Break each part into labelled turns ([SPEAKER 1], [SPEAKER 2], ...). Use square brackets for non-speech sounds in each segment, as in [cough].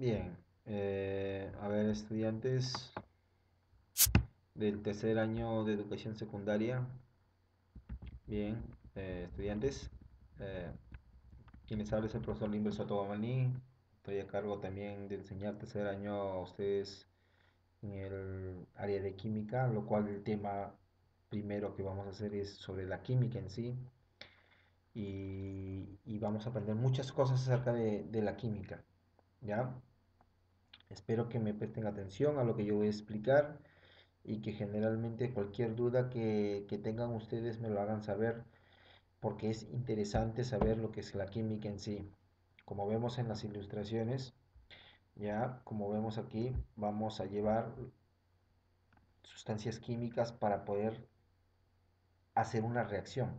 [SPEAKER 1] Bien, eh, a ver, estudiantes del tercer año de educación secundaria. Bien, eh, estudiantes. Eh, quienes habla es el profesor Limber Soto Bamaní. Estoy a cargo también de enseñar tercer año a ustedes en el área de química, lo cual el tema primero que vamos a hacer es sobre la química en sí. Y, y vamos a aprender muchas cosas acerca de, de la química. ¿Ya? Espero que me presten atención a lo que yo voy a explicar y que generalmente cualquier duda que, que tengan ustedes me lo hagan saber porque es interesante saber lo que es la química en sí. Como vemos en las ilustraciones, ya como vemos aquí, vamos a llevar sustancias químicas para poder hacer una reacción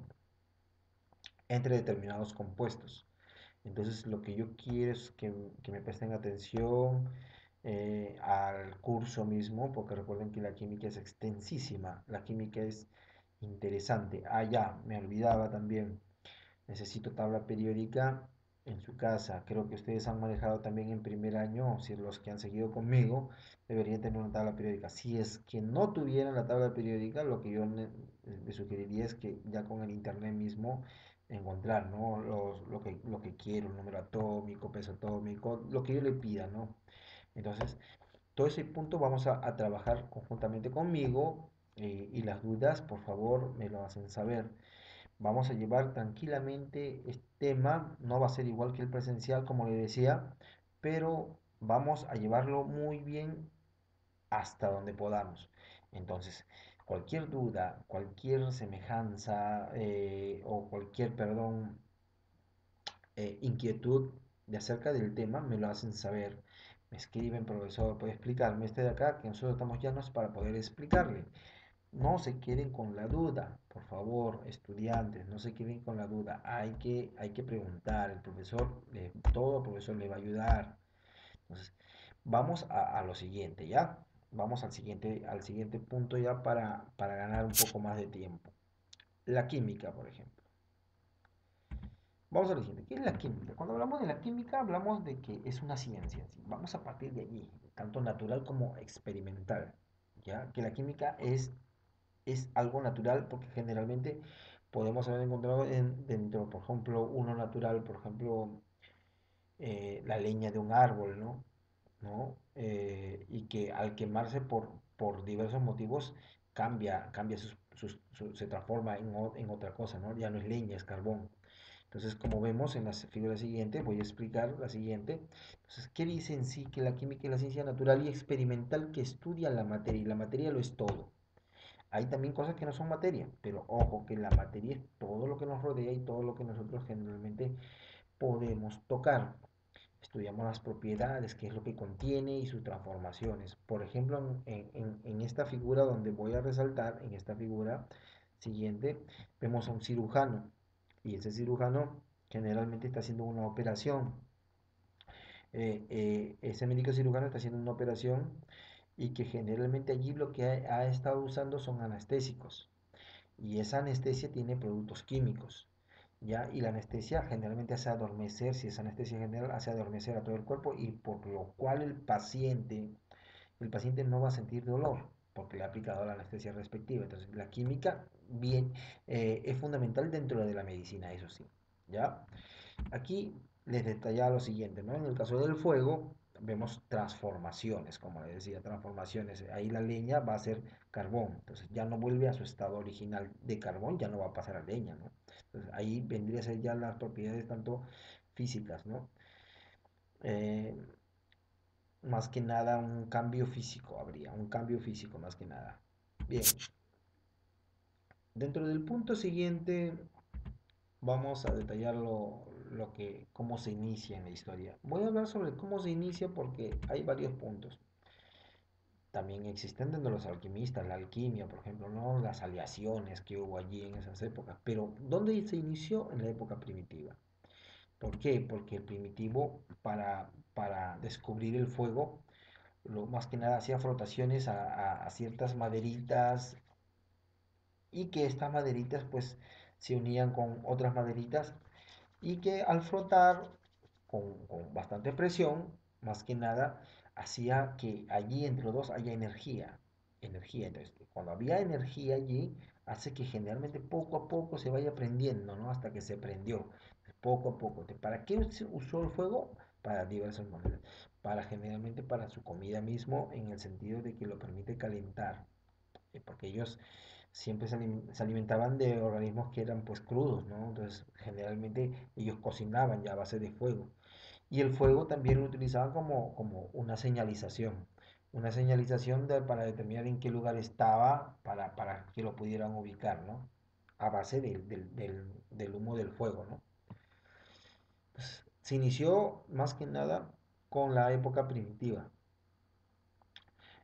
[SPEAKER 1] entre determinados compuestos. Entonces lo que yo quiero es que, que me presten atención, eh, al curso mismo, porque recuerden que la química es extensísima, la química es interesante. Ah, ya, me olvidaba también, necesito tabla periódica en su casa. Creo que ustedes han manejado también en primer año, si los que han seguido conmigo, deberían tener una tabla periódica. Si es que no tuvieran la tabla periódica, lo que yo les sugeriría es que ya con el internet mismo encontrar, ¿no? Los, lo, que, lo que quiero, el número atómico, peso atómico, lo que yo le pida, ¿no? Entonces, todo ese punto vamos a, trabajar conjuntamente conmigo eh, y las dudas, por favor, me lo hacen saber. Vamos a llevar tranquilamente este tema, no va a ser igual que el presencial, como le decía, pero vamos a llevarlo muy bien hasta donde podamos. Entonces, cualquier duda, cualquier semejanza eh, o cualquier, perdón, eh, inquietud de acerca del tema, me lo hacen saber me escriben, profesor, puede explicarme este de acá, que nosotros estamos llanos para poder explicarle. No se queden con la duda, por favor, estudiantes, no se queden con la duda. Hay que, hay que preguntar, el profesor, todo profesor le va a ayudar. Entonces, vamos a, lo siguiente, ¿ya? Vamos al siguiente, al siguiente punto ya para, para ganar un poco más de tiempo. La química, por ejemplo. Vamos a lo siguiente, ¿qué es la química? Cuando hablamos de la química hablamos de que es una ciencia, vamos a partir de allí, tanto natural como experimental, ¿ya? Que la química es, es algo natural porque generalmente podemos haber encontrado en, dentro, por ejemplo, uno natural, por ejemplo, eh, la leña de un árbol, ¿no? ¿No? Eh, y que al quemarse por, por diversos motivos cambia, cambia se transforma en, en otra cosa, ¿no? Ya no es leña, es carbón. Entonces, como vemos en la figura siguiente, voy a explicar la siguiente. Entonces, ¿qué dice en sí? Que la química es la ciencia natural y experimental que estudia la materia, y la materia lo es todo. Hay también cosas que no son materia, pero ojo que la materia es todo lo que nos rodea y todo lo que nosotros generalmente podemos tocar. Estudiamos las propiedades, qué es lo que contiene y sus transformaciones. Por ejemplo, en, en esta figura donde voy a resaltar, en esta figura siguiente, vemos a un cirujano y ese cirujano generalmente está haciendo una operación. Eh, eh, ese médico cirujano está haciendo una operación y que generalmente allí lo que ha, estado usando son anestésicos. Y esa anestesia tiene productos químicos. ¿ya? Y la anestesia generalmente hace adormecer, si es anestesia general, hace adormecer a todo el cuerpo y por lo cual el paciente, el paciente no va a sentir dolor porque le ha aplicado la anestesia respectiva. Entonces, la química bien eh, es fundamental dentro de la medicina, eso sí. ¿ya? Aquí les detallaba lo siguiente, ¿no? En el caso del fuego, vemos transformaciones, como les decía, transformaciones. Ahí la leña va a ser carbón, entonces ya no vuelve a su estado original de carbón, ya no va a pasar a leña, ¿no? Entonces ahí vendría a ser ya las propiedades tanto físicas, ¿no? Eh, más que nada un cambio físico habría, un cambio físico más que nada. Bien. Dentro del punto siguiente vamos a detallar lo, que, cómo se inicia en la historia. Voy a hablar sobre cómo se inicia porque hay varios puntos. También existen dentro de los alquimistas, la alquimia, por ejemplo, ¿no? las aleaciones que hubo allí en esas épocas. Pero, ¿dónde se inició? En la época primitiva. ¿Por qué? Porque el primitivo, para, para descubrir el fuego, lo más que nada hacía frotaciones a, ciertas maderitas y que estas maderitas pues se unían con otras maderitas y que al frotar con, bastante presión más que nada, hacía que allí entre los dos haya energía. Energía, entonces, cuando había energía allí, hace que generalmente poco a poco se vaya prendiendo, ¿no? Hasta que se prendió, poco a poco. ¿Para qué usó el fuego? Para diversas maneras. Para generalmente para su comida mismo, en el sentido de que lo permite calentar. Eh, porque ellos siempre se, alimentaban de organismos que eran pues crudos, ¿no? Entonces generalmente ellos cocinaban ya a base de fuego. Y el fuego también lo utilizaban como, como una señalización, una señalización para determinar en qué lugar estaba para, para que lo pudieran ubicar, ¿no? A base del, del, del, humo del fuego, ¿no? Pues, se inició más que nada con la época primitiva.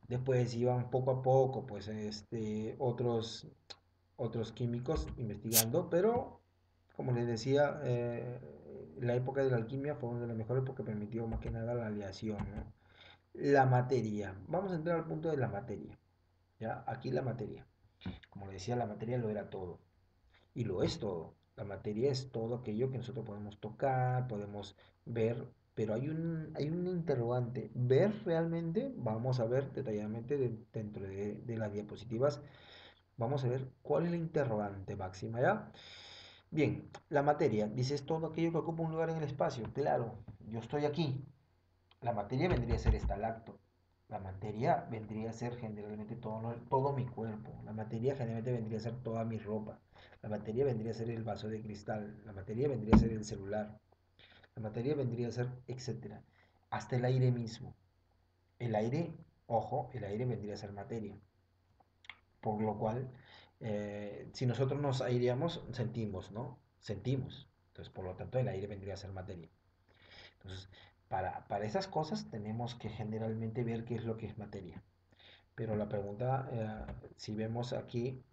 [SPEAKER 1] Después iban poco a poco, pues, este, otros, otros químicos investigando, pero, como les decía, eh, la época de la alquimia fue una de las mejores porque permitió más que nada la aleación, La materia. Vamos a entrar al punto de la materia. ¿ya? Aquí la materia. Como le decía, la materia lo era todo. Y lo es todo. La materia es todo aquello que nosotros podemos tocar, podemos ver, pero hay un, hay un interrogante. ¿Ver realmente? Vamos a ver detalladamente dentro de, las diapositivas. Vamos a ver cuál es la interrogante máxima, ¿ya? Bien, la materia, dices todo aquello que ocupa un lugar en el espacio. Claro, yo estoy aquí. La materia vendría a ser estalacto. La materia vendría a ser generalmente todo, todo mi cuerpo. La materia generalmente vendría a ser toda mi ropa. La materia vendría a ser el vaso de cristal. La materia vendría a ser el celular. La materia vendría a ser, etcétera. Hasta el aire mismo. El aire, ojo, el aire vendría a ser materia. Por lo cual, eh, si nosotros nos aireamos, sentimos, ¿no? Sentimos. Entonces, por lo tanto, el aire vendría a ser materia. Entonces, para, para esas cosas tenemos que generalmente ver qué es lo que es materia. Pero la pregunta, eh, si vemos aquí,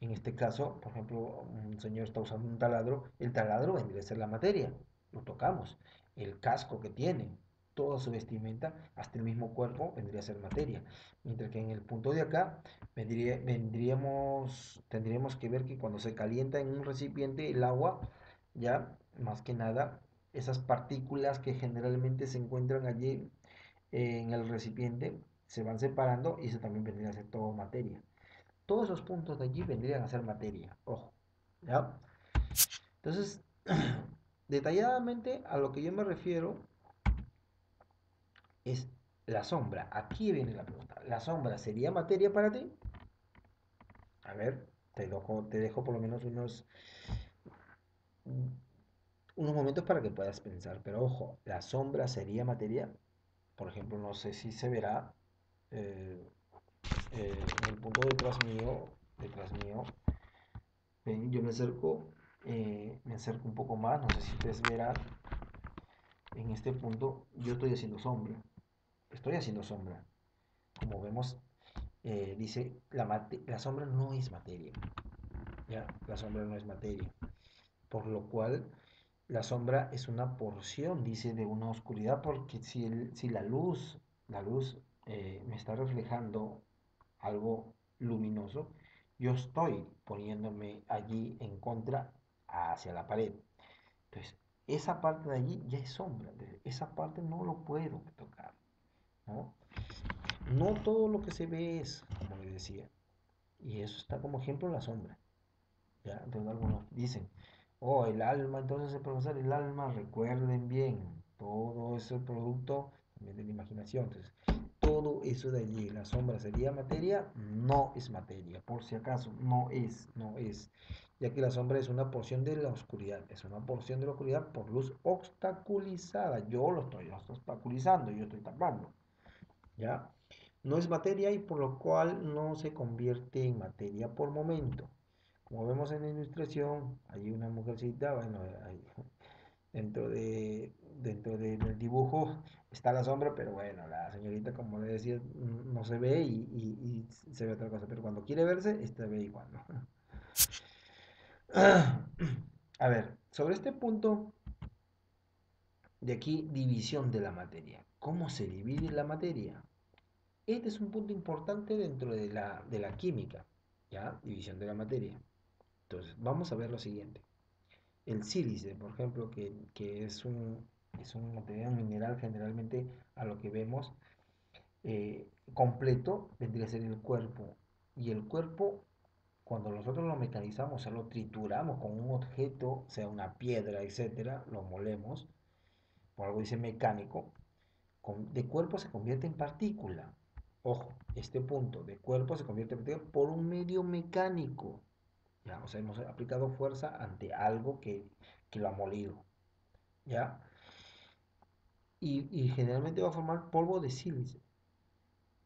[SPEAKER 1] en este caso, por ejemplo, un señor está usando un taladro, el taladro vendría a ser la materia, lo tocamos. El casco que tiene, toda su vestimenta, hasta el mismo cuerpo, vendría a ser materia. Mientras que en el punto de acá, vendría, vendríamos, tendríamos que ver que cuando se calienta en un recipiente el agua, ya más que nada, esas partículas que generalmente se encuentran allí en el recipiente, se van separando y eso también vendría a ser todo materia. Todos esos puntos de allí vendrían a ser materia, ojo, ¿ya? Entonces, [clears throat] detalladamente a lo que yo me refiero es la sombra. Aquí viene la pregunta. ¿La sombra sería materia para ti? A ver, te dejo, te dejo por lo menos unos, unos momentos para que puedas pensar. Pero ojo, ¿la sombra sería materia? Por ejemplo, no sé si se verá eh, eh, en el punto detrás mío, detrás mío. Ven, yo me acerco, eh, me acerco un poco más. No sé si ustedes verán. En este punto yo estoy haciendo sombra estoy haciendo sombra. Como vemos, eh, dice, la, la sombra no es materia. ¿ya? La sombra no es materia. Por lo cual, la sombra es una porción, dice, de una oscuridad, porque si, el, si la luz, la luz eh, me está reflejando algo luminoso, yo estoy poniéndome allí en contra hacia la pared. Entonces, esa parte de allí ya es sombra. Esa parte no lo puedo tocar. ¿no? todo lo que se ve es, como les decía. Y eso está como ejemplo en la sombra. ¿ya? Entonces algunos dicen, oh, el alma, entonces el profesor, el alma, recuerden bien, todo ese producto también de la imaginación. Entonces, todo eso de allí, la sombra sería materia, no es materia, por si acaso, no es, no es. Ya que la sombra es una porción de la oscuridad, es una porción de la oscuridad por luz obstaculizada. Yo lo estoy obstaculizando, yo estoy tapando. ¿ya? No es materia y por lo cual no se convierte en materia por momento. Como vemos en la ilustración, hay una mujercita, bueno, dentro, de, dentro del dibujo está la sombra, pero bueno, la señorita, como le decía, no se ve y, se ve otra cosa, pero cuando quiere verse, esta ve igual, [clears throat] A ver, sobre este punto de aquí, división de la materia. ¿Cómo se divide la materia? Este es un punto importante dentro de la, de la química, ¿ya? División de la materia. Entonces, vamos a ver lo siguiente. El sílice, por ejemplo, que, es un, es un material mineral generalmente a lo que vemos eh, completo, vendría a ser el cuerpo. Y el cuerpo, cuando nosotros lo mecanizamos, o sea, lo trituramos con un objeto, sea una piedra, etcétera, lo molemos, por algo dice mecánico, de cuerpo se convierte en partícula. Ojo, este punto de cuerpo se convierte en partícula por un medio mecánico. ¿ya? O sea, hemos aplicado fuerza ante algo que, lo ha molido. ¿ya? Y, y, generalmente va a formar polvo de sílice.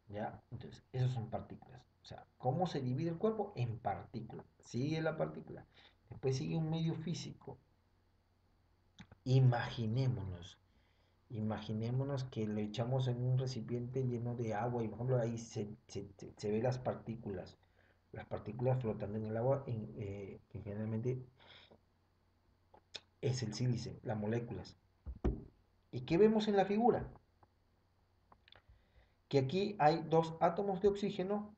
[SPEAKER 1] ¿ya? Entonces, esas son partículas. O sea, ¿cómo se divide el cuerpo? En partículas. Sigue la partícula. Después sigue un medio físico. Imaginémonos Imaginémonos que lo echamos en un recipiente lleno de agua y por ejemplo ahí se, se, ve las partículas, las partículas flotando en el agua, en, eh, generalmente es el sílice, las moléculas. ¿Y qué vemos en la figura? Que aquí hay dos átomos de oxígeno,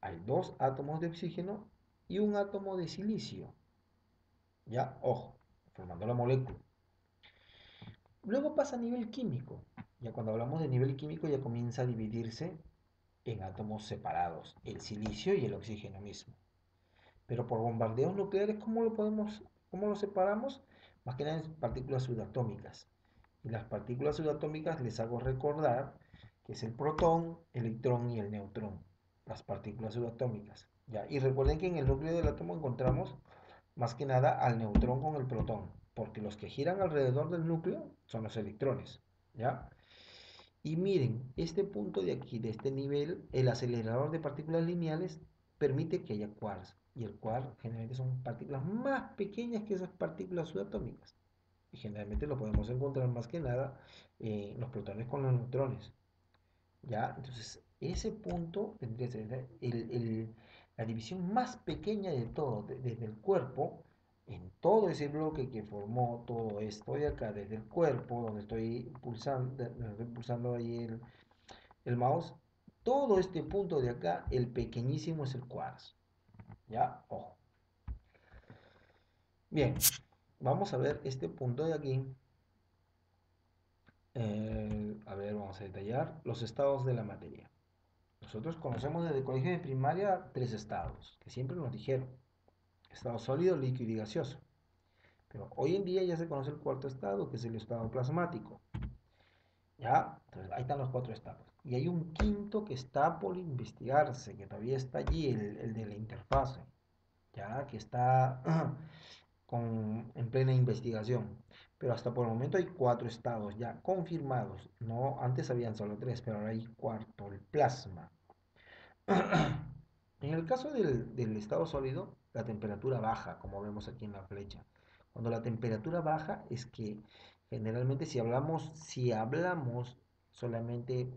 [SPEAKER 1] hay dos átomos de oxígeno y un átomo de silicio. Ya, ojo, formando la molécula. Luego pasa a nivel químico. Ya cuando hablamos de nivel químico ya comienza a dividirse en átomos separados, el silicio y el oxígeno mismo. Pero por bombardeos nucleares, ¿cómo lo podemos, cómo lo separamos? Más que nada en partículas subatómicas. Y las partículas subatómicas les hago recordar que es el protón, electrón y el neutrón. Las partículas subatómicas. ¿ya? Y recuerden que en el núcleo del átomo encontramos más que nada al neutrón con el protón porque los que giran alrededor del núcleo son los electrones, ¿ya? Y miren, este punto de aquí, de este nivel, el acelerador de partículas lineales permite que haya quarks. Y el quark generalmente son partículas más pequeñas que esas partículas subatómicas. Y generalmente lo podemos encontrar más que nada en los protones con los neutrones. ¿Ya? Entonces, ese punto tendría que ser la división más pequeña de todo, desde el cuerpo, en todo ese bloque que formó todo esto de acá, desde el cuerpo, donde estoy pulsando, pulsando ahí el, mouse, todo este punto de acá, el pequeñísimo es el cuarzo. ¿Ya? Ojo. Bien, vamos a ver este punto de aquí. Eh, a ver, vamos a detallar los estados de la materia. Nosotros conocemos desde el colegio de primaria tres estados, que siempre nos dijeron estado sólido, líquido y gaseoso. Pero hoy en día ya se conoce el cuarto estado, que es el estado plasmático. ¿Ya? Entonces ahí están los cuatro estados. Y hay un quinto que está por investigarse, que todavía está allí, el, de la interfase. ¿Ya? Que está [clears throat] en plena investigación. Pero hasta por el momento hay cuatro estados ya confirmados. No, antes habían solo tres, pero ahora hay cuarto, el plasma. [clears throat] en el caso del, del estado sólido, la temperatura baja, como vemos aquí en la flecha. Cuando la temperatura baja es que generalmente si hablamos, si hablamos solamente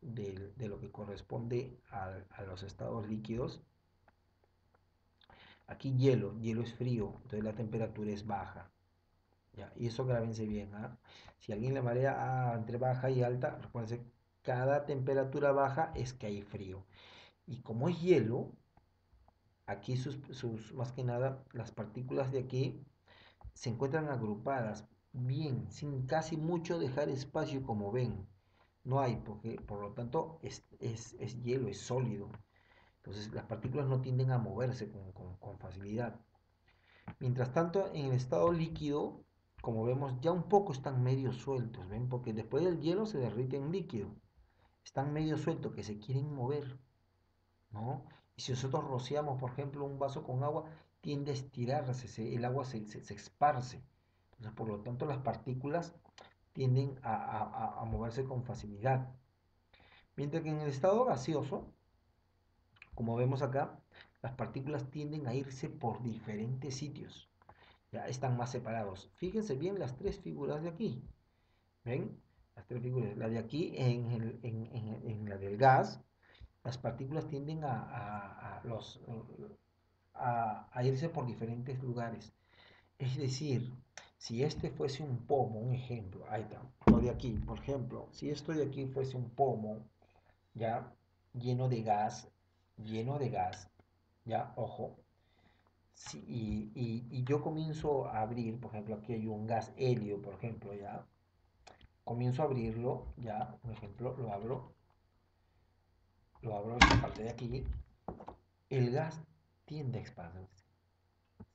[SPEAKER 1] de, lo que corresponde a, los estados líquidos, aquí hielo, hielo es frío, entonces la temperatura es baja. ¿ya? Y eso grábense bien. ¿ah? Si alguien le marea entre baja y alta, recuerden, cada temperatura baja es que hay frío. Y como es hielo, Aquí sus, más que nada, las partículas de aquí se encuentran agrupadas bien, sin casi mucho dejar espacio como ven. No hay, porque por lo tanto es, hielo, es sólido. Entonces las partículas no tienden a moverse con, facilidad. Mientras tanto, en el estado líquido, como vemos, ya un poco están medio sueltos, ¿ven? Porque después del hielo se derrite en líquido. Están medio sueltos, que se quieren mover, ¿no? si nosotros rociamos, por ejemplo, un vaso con agua, tiende a estirarse, el agua se, esparce. Entonces, por lo tanto, las partículas tienden a, moverse con facilidad. Mientras que en el estado gaseoso, como vemos acá, las partículas tienden a irse por diferentes sitios. Ya están más separados. Fíjense bien las tres figuras de aquí. ¿Ven? Las tres figuras. La de aquí en, en la del gas las partículas tienden a, los, a, irse por diferentes lugares. Es decir, si este fuese un pomo, un ejemplo, ahí está, lo aquí, por ejemplo, si esto de aquí fuese un pomo, ya lleno de gas, lleno de gas, ya, ojo, y, y, yo comienzo a abrir, por ejemplo, aquí hay un gas helio, por ejemplo, ya, comienzo a abrirlo, ya, por ejemplo, lo abro, lo abro esta parte de aquí, el gas tiende a expandirse,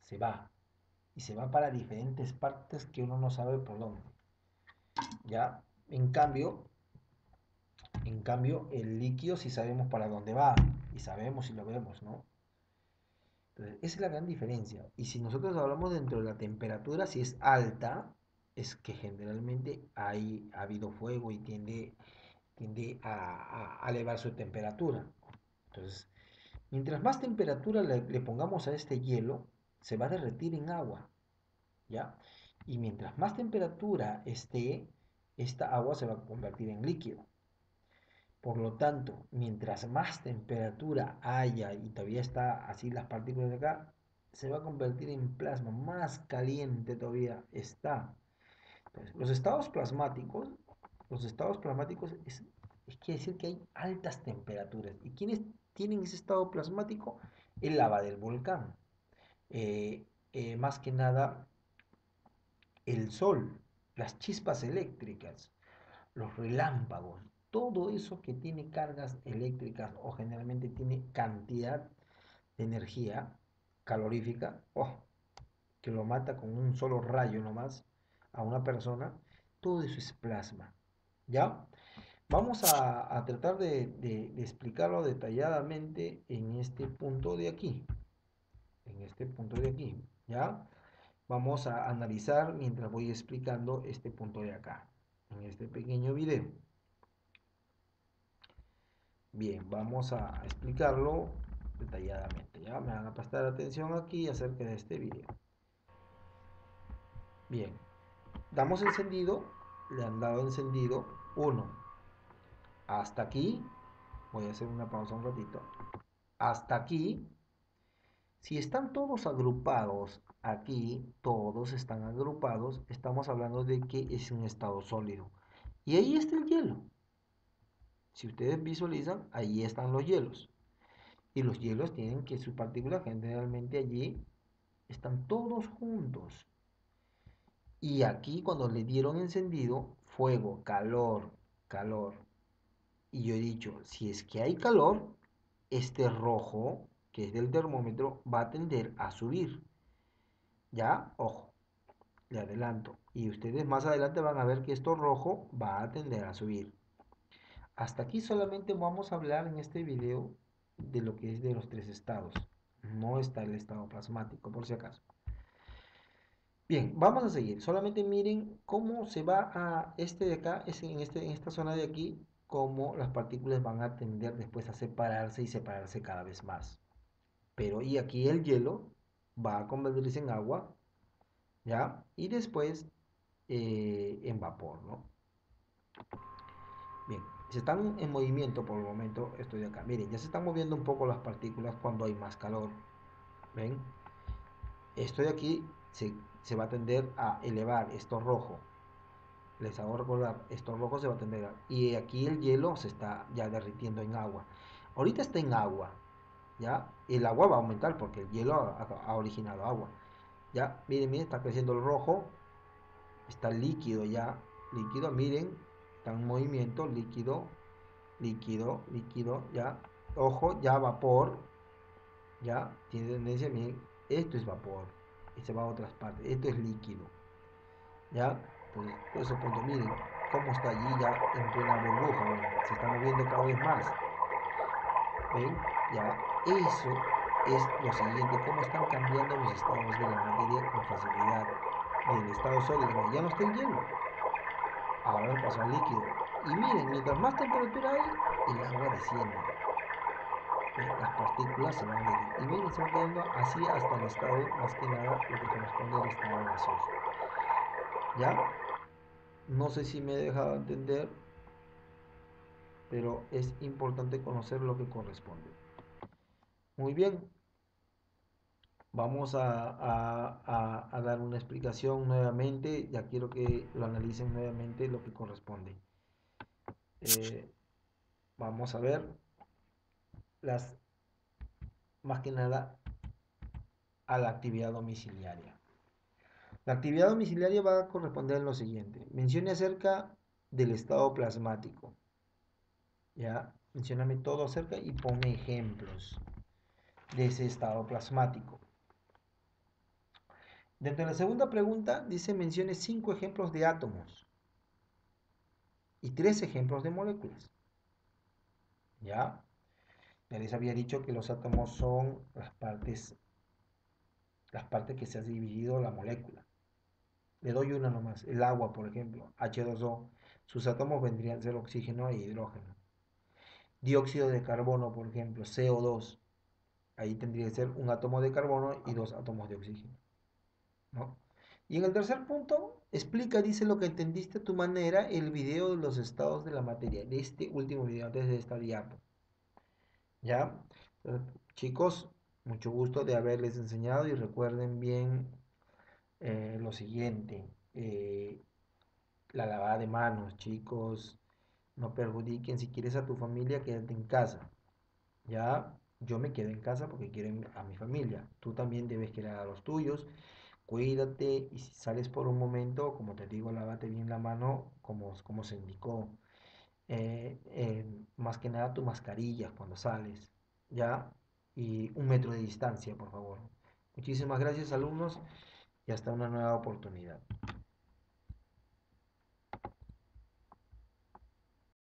[SPEAKER 1] se va, y se va para diferentes partes que uno no sabe por dónde. Ya, en cambio, en cambio, el líquido sí sabemos para dónde va y sabemos si lo vemos, ¿no? Entonces, esa es la gran diferencia. Y si nosotros hablamos dentro de la temperatura, si es alta, es que generalmente hay, ha habido fuego y tiende, tiende a, elevar su temperatura. Entonces, mientras más temperatura le, le pongamos a este hielo, se va a derretir en agua. ¿Ya? Y mientras más temperatura esté, esta agua se va a convertir en líquido. Por lo tanto, mientras más temperatura haya y todavía está así las partículas de acá, se va a convertir en plasma. Más caliente todavía está. los estados plasmáticos, los estados plasmáticos es, quiere decir que hay altas temperaturas. ¿Y quienes tienen ese estado plasmático? El lava del volcán. Eh, eh, más que nada, el sol, las chispas eléctricas, los relámpagos, todo eso que tiene cargas eléctricas o generalmente tiene cantidad de energía calorífica, oh, que lo mata con un solo rayo nomás a una persona, todo eso es plasma. ¿Ya? Vamos a, tratar de, de, explicarlo detalladamente en este punto de aquí. En este punto de aquí. ¿Ya? Vamos a analizar mientras voy explicando este punto de acá. En este pequeño video. Bien, vamos a explicarlo detalladamente. Ya me van a prestar atención aquí acerca de este video. Bien, damos encendido, le han dado encendido 1. Hasta aquí, voy a hacer una pausa un ratito. Hasta aquí, si están todos agrupados aquí, todos están agrupados, estamos hablando de que es un estado sólido. Y ahí está el hielo. Si ustedes visualizan, ahí están los hielos. Y los hielos tienen que sus partículas generalmente allí están todos juntos. Y aquí cuando le dieron encendido, fuego, calor, calor. Y yo he dicho, si es que hay calor, este rojo, que es del termómetro, va a tender a subir. Ya, ojo, le adelanto. Y ustedes más adelante van a ver que esto rojo va a tender a subir. Hasta aquí solamente vamos a hablar en este video de lo que es de los tres estados. No está el estado plasmático, por si acaso. Bien, vamos a seguir. Solamente miren cómo se va a este de acá, en, este, en esta zona de aquí, cómo las partículas van a tender después a separarse y separarse cada vez más. Pero y aquí el hielo va a convertirse en agua, ¿ya? Y después eh, en vapor, ¿no? Bien, se están en movimiento por el momento, estoy acá. Miren, ya se están moviendo un poco las partículas cuando hay más calor. ¿Ven? Esto de aquí se, se va a tender a elevar, esto rojo. Les hago recordar, esto rojo se va a tender a... Y aquí el hielo se está ya derritiendo en agua. Ahorita está en agua, ¿ya? El agua va a aumentar porque el hielo ha originado agua. Ya, miren, miren, está creciendo el rojo. Está líquido ya, líquido, miren, está en movimiento, líquido, líquido, líquido, ya, ojo, ya vapor, ya, tiene tendencia, bien, esto es vapor, y se va a otras partes, esto es líquido, ya, pues, por eso punto, miren, cómo está allí ya en plena burbuja, se está moviendo cada vez más, ven, ya, eso es lo siguiente, cómo están cambiando los estados de la materia con facilidad, del estado sólido, ya no está el hielo, ahora pasó al líquido. Y miren, mientras más temperatura hay, el agua desciende. Las partículas se van a Y miren, se van quedando así hasta el estado, más que nada, lo que corresponde al estado gaseoso. ¿Ya? No sé si me he dejado entender, pero es importante conocer lo que corresponde. Muy bien, Vamos a, dar una explicación nuevamente. Ya quiero que lo analicen nuevamente lo que corresponde. Eh, vamos a ver las más que nada a la actividad domiciliaria. La actividad domiciliaria va a corresponder en lo siguiente. Mencione acerca del estado plasmático. ¿Ya? Mencióname todo acerca y ponme ejemplos de ese estado plasmático. Dentro de la segunda pregunta dice mencione cinco ejemplos de átomos y tres ejemplos de moléculas. ¿Ya? Ya les había dicho que los átomos son las partes, las partes que se ha dividido la molécula. Le doy una nomás. El agua, por ejemplo, H2O, sus átomos vendrían a ser oxígeno e hidrógeno. Dióxido de carbono, por ejemplo, CO2. Ahí tendría que ser un átomo de carbono y dos átomos de oxígeno. Y en el tercer punto, explica, dice lo que entendiste a tu manera, el video de los estados de la materia, de este último video, desde esta diapo. ¿Ya? chicos, mucho gusto de haberles enseñado y recuerden bien eh, lo siguiente, eh, la lavada de manos, chicos, no perjudiquen, si quieres a tu familia, quédate en casa, ya, yo me quedo en casa porque quiero a mi familia, tú también debes querer a los tuyos, cuídate y si sales por un momento, como te digo, lávate bien la mano como, como se indicó, eh, más que nada tu mascarilla cuando sales, ya, y un metro de distancia, por favor. Muchísimas gracias alumnos y hasta una nueva oportunidad.